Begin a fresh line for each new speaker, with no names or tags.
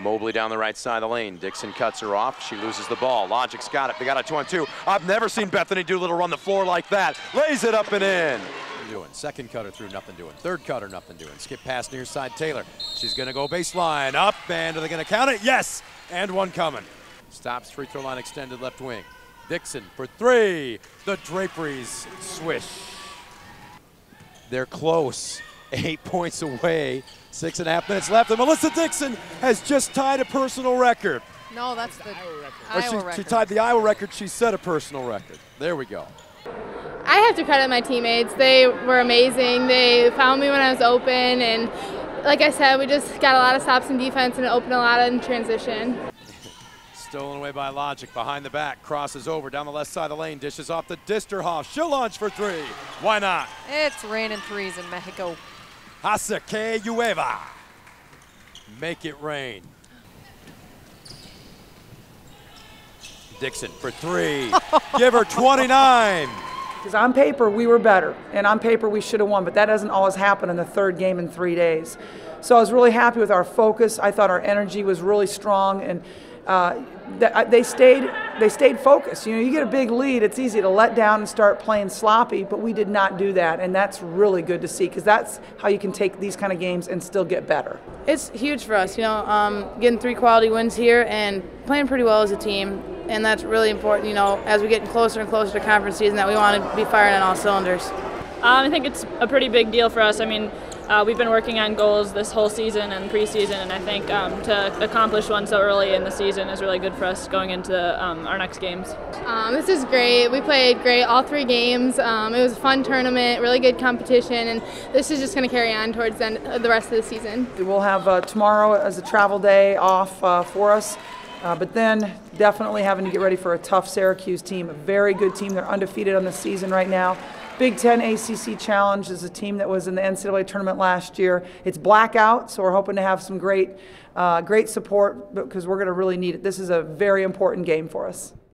Mobley down the right side of the lane. Dixon cuts her off. She loses the ball. Logic's got it. They got a two on two. I've never seen Bethany Doolittle run the floor like that. Lays it up and in. Doing second cutter through, nothing doing. Third cutter, nothing doing. Skip pass near side Taylor. She's gonna go baseline up, and are they gonna count it? Yes, and one coming. Stops free throw line extended left wing. Dixon for three. The draperies swish. They're close. Eight points away. Six and a half minutes left. And Melissa Dixon has just tied a personal record.
No, that's the
Or
Iowa
she,
record.
she tied the Iowa record. She set a personal record. There we go.
I have to credit my teammates. They were amazing. They found me when I was open, and like I said, we just got a lot of stops in defense and opened a lot in transition.
Stolen away by Logic. Behind the back. Crosses over down the left side of the lane. Dishes off to Disterhoff. She'll launch for three. Why not?
It's raining threes in Mexico.
Hasake Ueva. Make it rain. Dixon for three. Give her 29.
Because on paper, we were better, and on paper, we should have won, but that doesn't always happen in the third game in three days. So I was really happy with our focus. I thought our energy was really strong, and uh, th- they stayed they stayed focused. You know, you get a big lead, it's easy to let down and start playing sloppy, but we did not do that, and that's really good to see because that's how you can take these kind of games and still get better.
It's huge for us, you know, um, getting three quality wins here and playing pretty well as a team, and that's really important, you know, as we get closer and closer to conference season, that we want to be firing on all cylinders.
Um, I think it's a pretty big deal for us. I mean, uh, we've been working on goals this whole season and preseason, and I think um, to accomplish one so early in the season is really good for us going into um, our next games.
Um, this is great. We played great all three games. Um, it was a fun tournament, really good competition, and this is just going to carry on towards the, end, uh, the rest of the season.
We'll have uh, tomorrow as a travel day off uh, for us, uh, but then definitely having to get ready for a tough Syracuse team, a very good team. They're undefeated on the season right now. Big Ten ACC Challenge is a team that was in the NCAA tournament last year. It's blackout, so we're hoping to have some great, uh, great support because we're going to really need it. This is a very important game for us.